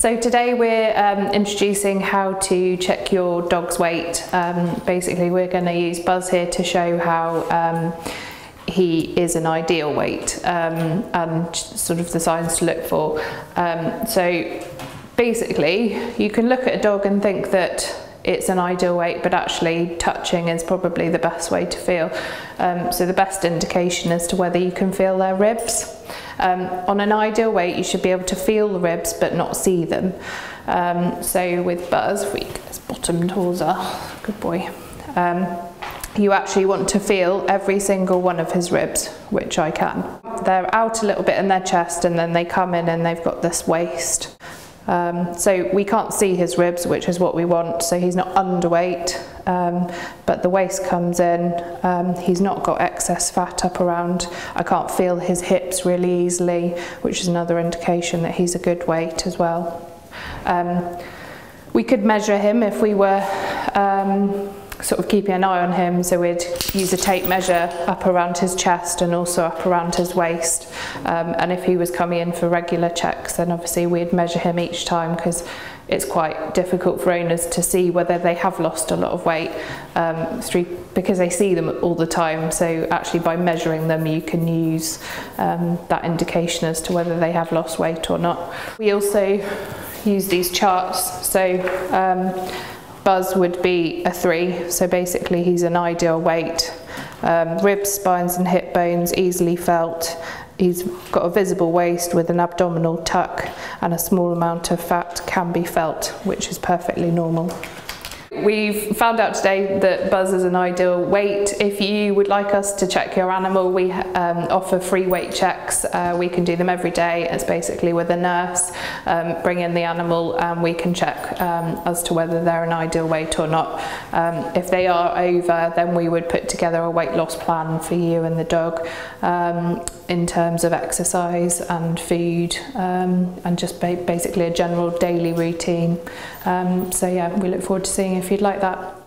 So today we're um, introducing how to check your dog's weight. Um, basically we're going to use Buzz here to show how um, he is an ideal weight um, and sort of the signs to look for. Um, so basically you can look at a dog and think that it's an ideal weight, but actually touching is probably the best way to feel. Um, so the best indication as to whether you can feel their ribs. Um, on an ideal weight, you should be able to feel the ribs but not see them. Um, so with Buzz, we get his bottom us, good boy. Um, you actually want to feel every single one of his ribs, which I can. They're out a little bit in their chest and then they come in and they've got this waist. Um, so we can't see his ribs, which is what we want, so he's not underweight, um, but the waist comes in, um, he's not got excess fat up around, I can't feel his hips really easily, which is another indication that he's a good weight as well. Um, we could measure him if we were um, sort of keeping an eye on him. So we'd use a tape measure up around his chest and also up around his waist. Um, and if he was coming in for regular checks, then obviously we'd measure him each time because it's quite difficult for owners to see whether they have lost a lot of weight um, because they see them all the time. So actually by measuring them, you can use um, that indication as to whether they have lost weight or not. We also use these charts. So um, Buzz would be a three, so basically he's an ideal weight. Um, ribs, spines and hip bones easily felt. He's got a visible waist with an abdominal tuck and a small amount of fat can be felt, which is perfectly normal. We've found out today that Buzz is an ideal weight. If you would like us to check your animal, we um, offer free weight checks. Uh, we can do them every day. It's basically with a nurse, um, bring in the animal and we can check um, as to whether they're an ideal weight or not. Um, if they are over, then we would put together a weight loss plan for you and the dog um, in terms of exercise and food um, and just ba basically a general daily routine. so yeah, we look forward to seeing if you'd like that.